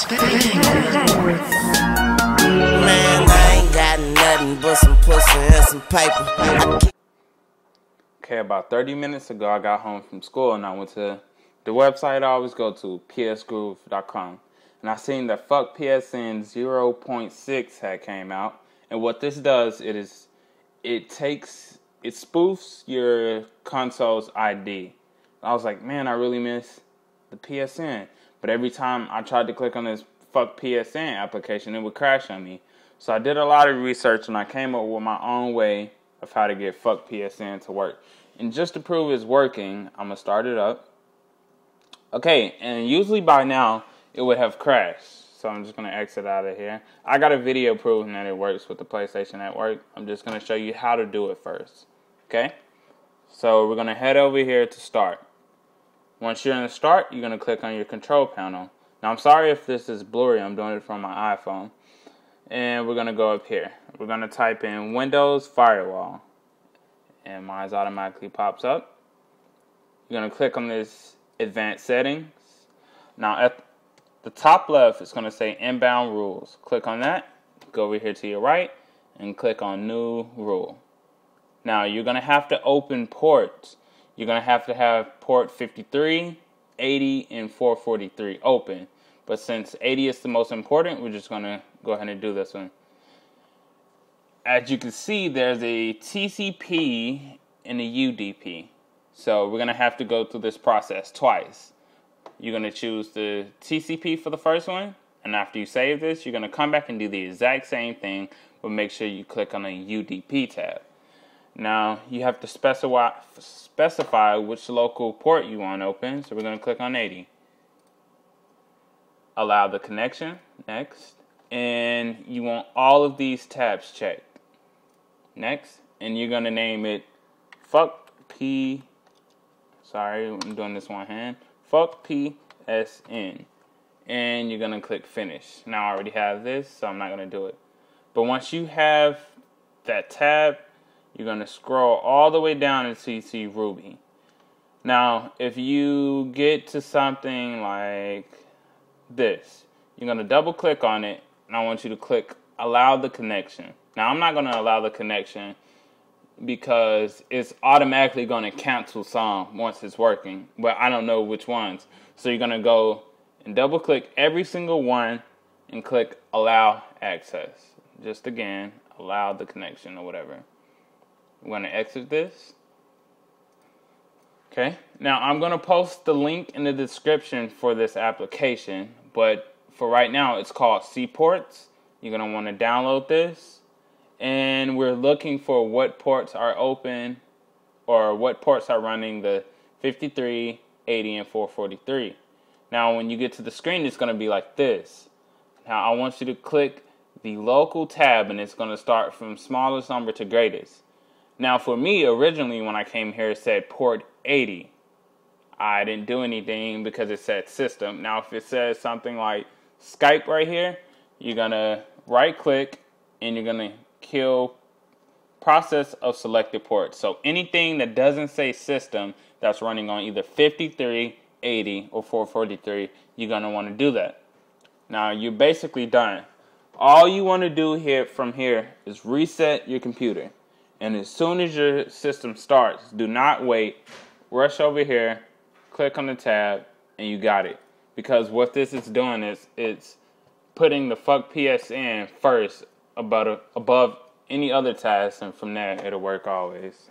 It's bang. Man, I ain't got nothing but some pussy and some paper. Okay, about 30 minutes ago, I got home from school and I went to the website I always go to, psgroove.com. And I seen that Fuck PSN 0.6 had came out. And what this does, it is, it takes, it spoofs your console's ID. I was like, man, I really miss the PSN. But every time I tried to click on this Fuck PSN application, it would crash on me. So I did a lot of research and I came up with my own way of how to get Fuck PSN to work. And just to prove it's working, I'm gonna start it up. Okay, and usually by now it would have crashed. So I'm just gonna exit out of here. I got a video proving that it works with the PlayStation Network. I'm just gonna show you how to do it first. Okay? So we're gonna head over here to start. Once you're in the start, you're gonna click on your control panel. Now I'm sorry if this is blurry, I'm doing it from my iPhone. And we're gonna go up here. We're gonna type in Windows Firewall. And mine automatically pops up. You're gonna click on this advanced settings. Now at the top left, it's gonna say inbound rules. Click on that, go over here to your right, and click on new rule. Now you're gonna have to open ports. You're gonna have to have port 53, 80, and 443 open. But since 80 is the most important, we're just gonna go ahead and do this one. As you can see, there's a TCP and a UDP. So we're gonna have to go through this process twice. You're gonna choose the TCP for the first one, and after you save this, you're gonna come back and do the exact same thing, but make sure you click on the UDP tab. Now you have to specify specify which local port you want open. So we're gonna click on 80. Allow the connection, next. And you want all of these tabs checked. Next. And you're gonna name it fuck P sorry, I'm doing this one hand. Fuck PSN. And you're gonna click finish. Now I already have this, so I'm not gonna do it. But once you have that tab, you're going to scroll all the way down until you see Ruby. Now, if you get to something like this, you're going to double click on it, and I want you to click Allow the Connection. Now, I'm not going to allow the connection because it's automatically going to cancel some once it's working, but I don't know which ones. So you're going to go and double click every single one and click Allow Access. Just again, allow the connection or whatever. I'm going to exit this. Okay, now I'm going to post the link in the description for this application, but for right now it's called CPorts. You're going to want to download this, and we're looking for what ports are open or what ports are running the 53, 80, and 443. Now, when you get to the screen, it's going to be like this. Now, I want you to click the local tab, and it's going to start from smallest number to greatest. Now, for me, originally when I came here, it said port 80. I didn't do anything because it said system. Now, if it says something like Skype right here, you're gonna right click and you're gonna kill process of selected port. So anything that doesn't say system that's running on either 53, 80, or 443, you're gonna wanna do that. Now, you're basically done. All you wanna do here from here is reset your computer. And as soon as your system starts, do not wait. Rush over here, click on the tab, and you got it. Because what this is doing is it's putting the fuck PSN first above, above any other task, and from there it'll work always.